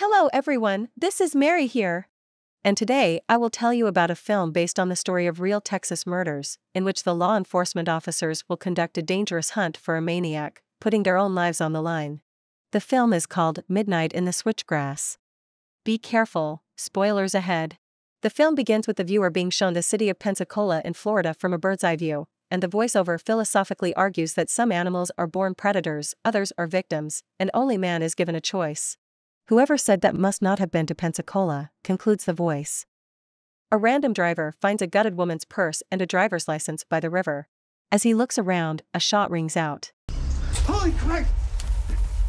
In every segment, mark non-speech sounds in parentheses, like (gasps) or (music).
Hello everyone, this is Mary here. And today, I will tell you about a film based on the story of real Texas murders, in which the law enforcement officers will conduct a dangerous hunt for a maniac, putting their own lives on the line. The film is called Midnight in the Switchgrass. Be careful, spoilers ahead. The film begins with the viewer being shown the city of Pensacola in Florida from a bird's eye view, and the voiceover philosophically argues that some animals are born predators, others are victims, and only man is given a choice. Whoever said that must not have been to Pensacola, concludes the voice. A random driver finds a gutted woman's purse and a driver's license by the river. As he looks around, a shot rings out. Holy crap!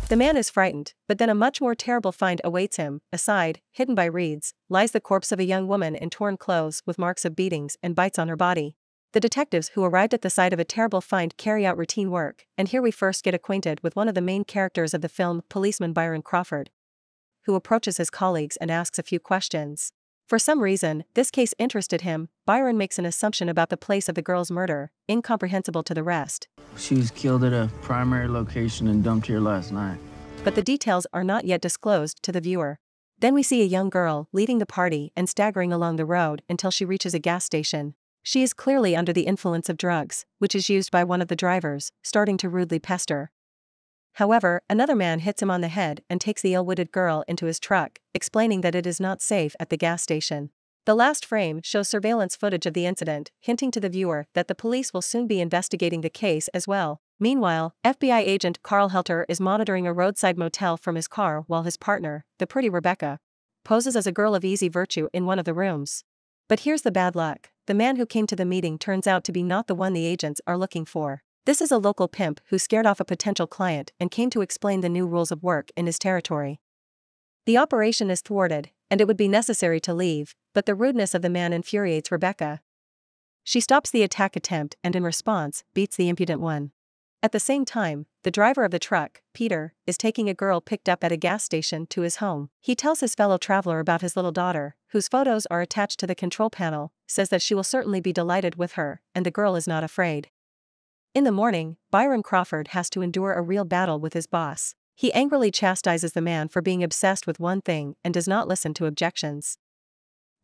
The man is frightened, but then a much more terrible find awaits him. Aside, hidden by reeds, lies the corpse of a young woman in torn clothes with marks of beatings and bites on her body. The detectives who arrived at the site of a terrible find carry out routine work, and here we first get acquainted with one of the main characters of the film, policeman Byron Crawford, who approaches his colleagues and asks a few questions. For some reason, this case interested him. Byron makes an assumption about the place of the girl's murder, incomprehensible to the rest. She was killed at a primary location and dumped here last night. But the details are not yet disclosed to the viewer. Then we see a young girl leading the party and staggering along the road until she reaches a gas station. She is clearly under the influence of drugs, which is used by one of the drivers, starting to rudely pester. However, another man hits him on the head and takes the ill witted girl into his truck, explaining that it is not safe at the gas station. The last frame shows surveillance footage of the incident, hinting to the viewer that the police will soon be investigating the case as well. Meanwhile, FBI agent Carl Helter is monitoring a roadside motel from his car while his partner, the pretty Rebecca, poses as a girl of easy virtue in one of the rooms. But here's the bad luck the man who came to the meeting turns out to be not the one the agents are looking for. This is a local pimp who scared off a potential client and came to explain the new rules of work in his territory. The operation is thwarted, and it would be necessary to leave, but the rudeness of the man infuriates Rebecca. She stops the attack attempt and, in response, beats the impudent one. At the same time, the driver of the truck, Peter, is taking a girl picked up at a gas station to his home. He tells his fellow traveler about his little daughter, whose photos are attached to the control panel, says that she will certainly be delighted with her, and the girl is not afraid. In the morning, Byron Crawford has to endure a real battle with his boss. He angrily chastises the man for being obsessed with one thing and does not listen to objections.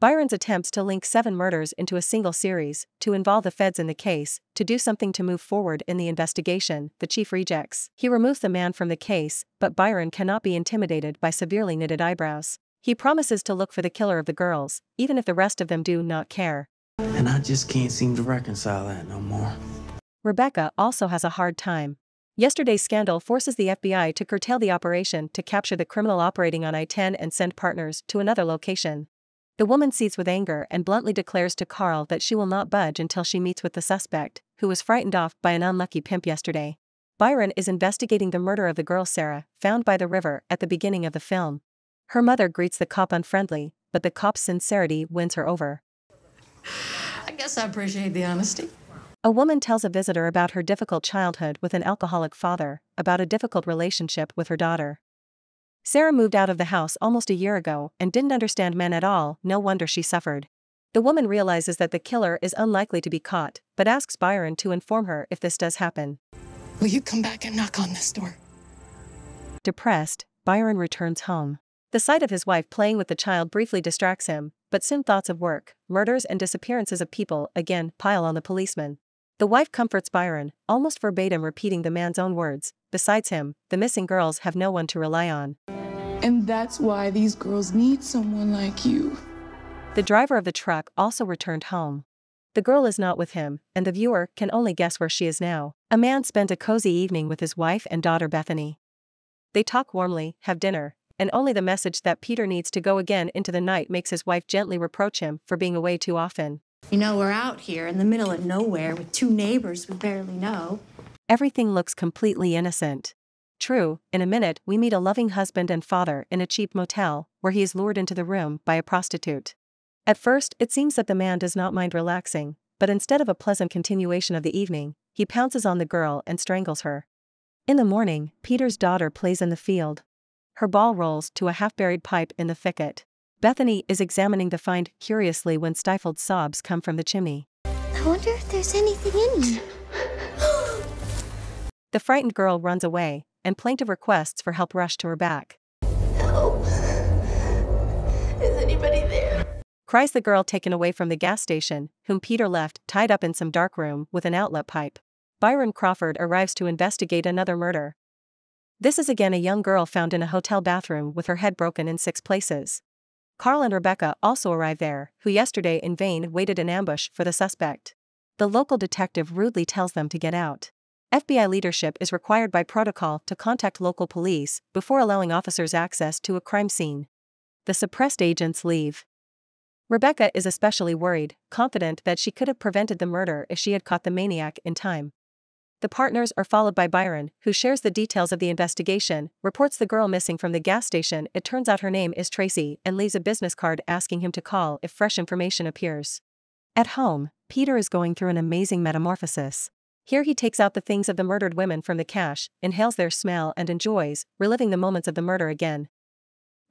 Byron's attempts to link seven murders into a single series, to involve the feds in the case, to do something to move forward in the investigation, the chief rejects. He removes the man from the case, but Byron cannot be intimidated by severely knitted eyebrows. He promises to look for the killer of the girls, even if the rest of them do not care. And I just can't seem to reconcile that no more. Rebecca also has a hard time. Yesterday's scandal forces the FBI to curtail the operation to capture the criminal operating on I 10 and send partners to another location. The woman seethes with anger and bluntly declares to Carl that she will not budge until she meets with the suspect, who was frightened off by an unlucky pimp yesterday. Byron is investigating the murder of the girl Sarah, found by the river at the beginning of the film. Her mother greets the cop unfriendly, but the cop's sincerity wins her over. I guess I appreciate the honesty. A woman tells a visitor about her difficult childhood with an alcoholic father, about a difficult relationship with her daughter. Sarah moved out of the house almost a year ago and didn't understand men at all, no wonder she suffered. The woman realizes that the killer is unlikely to be caught, but asks Byron to inform her if this does happen. Will you come back and knock on this door? Depressed, Byron returns home. The sight of his wife playing with the child briefly distracts him, but soon thoughts of work, murders, and disappearances of people again pile on the policeman. The wife comforts Byron, almost verbatim repeating the man's own words. Besides him, the missing girls have no one to rely on. And that's why these girls need someone like you. The driver of the truck also returned home. The girl is not with him, and the viewer can only guess where she is now. A man spent a cozy evening with his wife and daughter Bethany. They talk warmly, have dinner, and only the message that Peter needs to go again into the night makes his wife gently reproach him for being away too often. You know, we're out here in the middle of nowhere with two neighbors we barely know. Everything looks completely innocent. True, in a minute we meet a loving husband and father in a cheap motel, where he is lured into the room by a prostitute. At first, it seems that the man does not mind relaxing, but instead of a pleasant continuation of the evening, he pounces on the girl and strangles her. In the morning, Peter's daughter plays in the field. Her ball rolls to a half buried pipe in the thicket. Bethany is examining the find curiously when stifled sobs come from the chimney. I wonder if there's anything in here. (gasps) The frightened girl runs away, and plaintive requests for help rush to her back. Help. Is anybody there? Cries the girl taken away from the gas station, whom Peter left tied up in some dark room with an outlet pipe. Byron Crawford arrives to investigate another murder. This is again a young girl found in a hotel bathroom with her head broken in six places. Carl and Rebecca also arrive there, who yesterday in vain waited in ambush for the suspect. The local detective rudely tells them to get out. FBI leadership is required by protocol to contact local police before allowing officers access to a crime scene. The suppressed agents leave. Rebecca is especially worried, confident that she could have prevented the murder if she had caught the maniac in time. The partners are followed by Byron, who shares the details of the investigation, reports the girl missing from the gas station. It turns out her name is Tracy, and leaves a business card asking him to call if fresh information appears. At home, Peter is going through an amazing metamorphosis. Here he takes out the things of the murdered women from the cache, inhales their smell, and enjoys, reliving the moments of the murder again.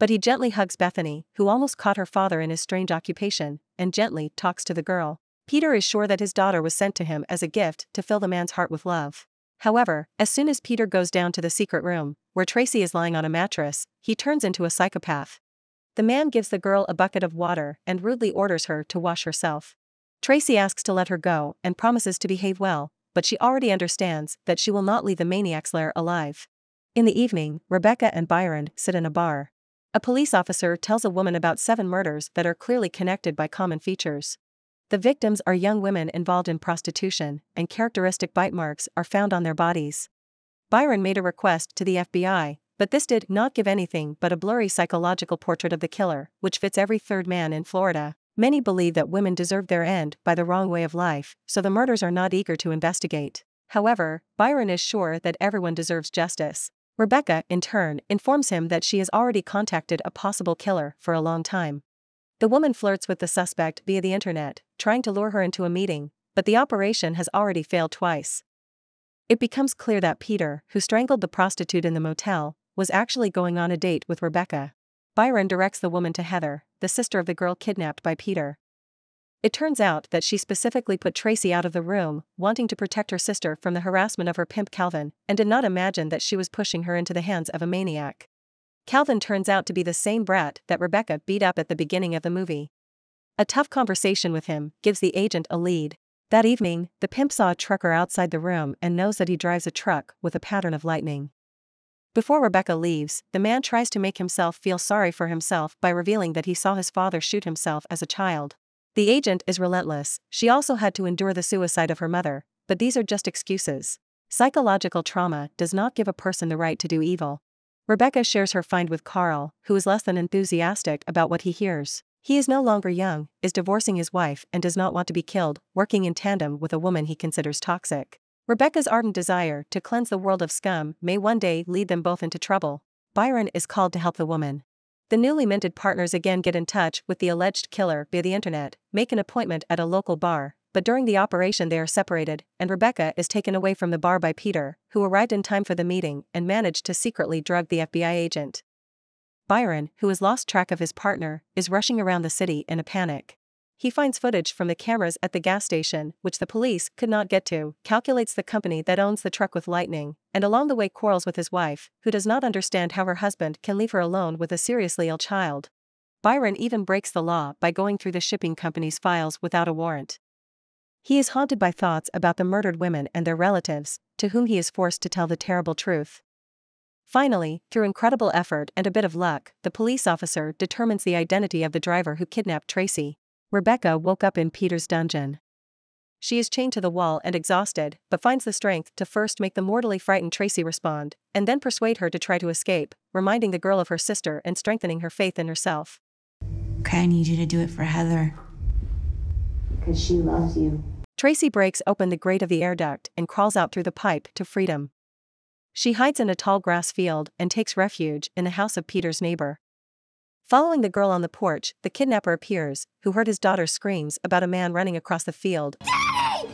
But he gently hugs Bethany, who almost caught her father in his strange occupation, and gently talks to the girl. Peter is sure that his daughter was sent to him as a gift to fill the man's heart with love. However, as soon as Peter goes down to the secret room, where Tracy is lying on a mattress, he turns into a psychopath. The man gives the girl a bucket of water and rudely orders her to wash herself. Tracy asks to let her go and promises to behave well, but she already understands that she will not leave the maniac's lair alive. In the evening, Rebecca and Byron sit in a bar. A police officer tells a woman about seven murders that are clearly connected by common features. The victims are young women involved in prostitution, and characteristic bite marks are found on their bodies. Byron made a request to the FBI, but this did not give anything but a blurry psychological portrait of the killer, which fits every third man in Florida. Many believe that women deserve their end by the wrong way of life, so the murders are not eager to investigate. However, Byron is sure that everyone deserves justice. Rebecca, in turn, informs him that she has already contacted a possible killer for a long time. The woman flirts with the suspect via the internet, trying to lure her into a meeting, but the operation has already failed twice. It becomes clear that Peter, who strangled the prostitute in the motel, was actually going on a date with Rebecca. Byron directs the woman to Heather, the sister of the girl kidnapped by Peter. It turns out that she specifically put Tracy out of the room, wanting to protect her sister from the harassment of her pimp Calvin, and did not imagine that she was pushing her into the hands of a maniac. Calvin turns out to be the same brat that Rebecca beat up at the beginning of the movie. A tough conversation with him gives the agent a lead. That evening, the pimp saw a trucker outside the room and knows that he drives a truck with a pattern of lightning. Before Rebecca leaves, the man tries to make himself feel sorry for himself by revealing that he saw his father shoot himself as a child. The agent is relentless, she also had to endure the suicide of her mother, but these are just excuses. Psychological trauma does not give a person the right to do evil. Rebecca shares her find with Carl, who is less than enthusiastic about what he hears. He is no longer young, is divorcing his wife, and does not want to be killed, working in tandem with a woman he considers toxic. Rebecca's ardent desire to cleanse the world of scum may one day lead them both into trouble. Byron is called to help the woman. The newly minted partners again get in touch with the alleged killer via the internet, make an appointment at a local bar, but during the operation they are separated, and Rebecca is taken away from the bar by Peter, who arrived in time for the meeting and managed to secretly drug the FBI agent. Byron, who has lost track of his partner, is rushing around the city in a panic. He finds footage from the cameras at the gas station, which the police could not get to, calculates the company that owns the truck with lightning, and along the way quarrels with his wife, who does not understand how her husband can leave her alone with a seriously ill child. Byron even breaks the law by going through the shipping company's files without a warrant. He is haunted by thoughts about the murdered women and their relatives, to whom he is forced to tell the terrible truth. Finally, through incredible effort and a bit of luck, the police officer determines the identity of the driver who kidnapped Tracy. Rebecca woke up in Peter's dungeon. She is chained to the wall and exhausted, but finds the strength to first make the mortally frightened Tracy respond, and then persuade her to try to escape, reminding the girl of her sister and strengthening her faith in herself. Okay, I need you to do it for Heather. Because she loves you. Tracy breaks open the grate of the air duct and crawls out through the pipe to freedom. She hides in a tall grass field and takes refuge in the house of Peter's neighbor. Following the girl on the porch, the kidnapper appears, who heard his daughter's screams about a man running across the field. Daddy!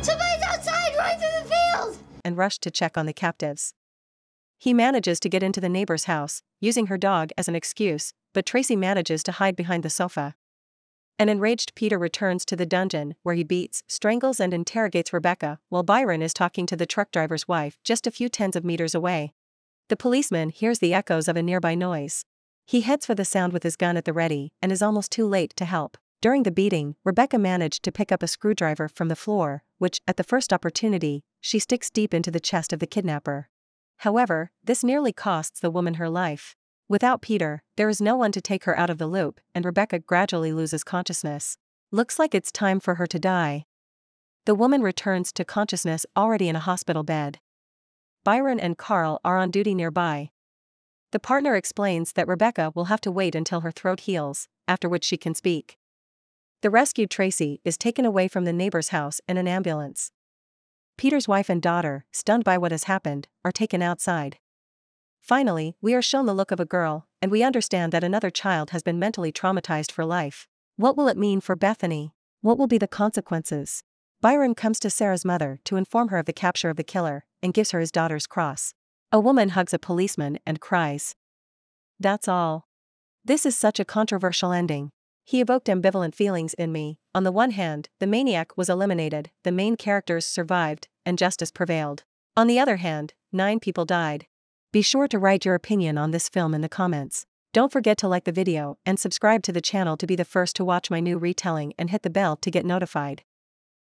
Somebody's outside running through the field! And rushed to check on the captives. He manages to get into the neighbor's house, using her dog as an excuse, but Tracy manages to hide behind the sofa. An enraged Peter returns to the dungeon, where he beats, strangles, and interrogates Rebecca, while Byron is talking to the truck driver's wife just a few tens of meters away. The policeman hears the echoes of a nearby noise. He heads for the sound with his gun at the ready and is almost too late to help. During the beating, Rebecca managed to pick up a screwdriver from the floor, which, at the first opportunity, she sticks deep into the chest of the kidnapper. However, this nearly costs the woman her life. Without Peter, there is no one to take her out of the loop, and Rebecca gradually loses consciousness. Looks like it's time for her to die. The woman returns to consciousness already in a hospital bed. Byron and Carl are on duty nearby. The partner explains that Rebecca will have to wait until her throat heals, after which she can speak. The rescued Tracy is taken away from the neighbor's house in an ambulance. Peter's wife and daughter, stunned by what has happened, are taken outside. Finally, we are shown the look of a girl, and we understand that another child has been mentally traumatized for life. What will it mean for Bethany? What will be the consequences? Byron comes to Sarah's mother to inform her of the capture of the killer and gives her his daughter's cross. A woman hugs a policeman and cries. That's all. This is such a controversial ending. He evoked ambivalent feelings in me. On the one hand, the maniac was eliminated, the main characters survived, and justice prevailed. On the other hand, nine people died. Be sure to write your opinion on this film in the comments. Don't forget to like the video and subscribe to the channel to be the first to watch my new retelling and hit the bell to get notified.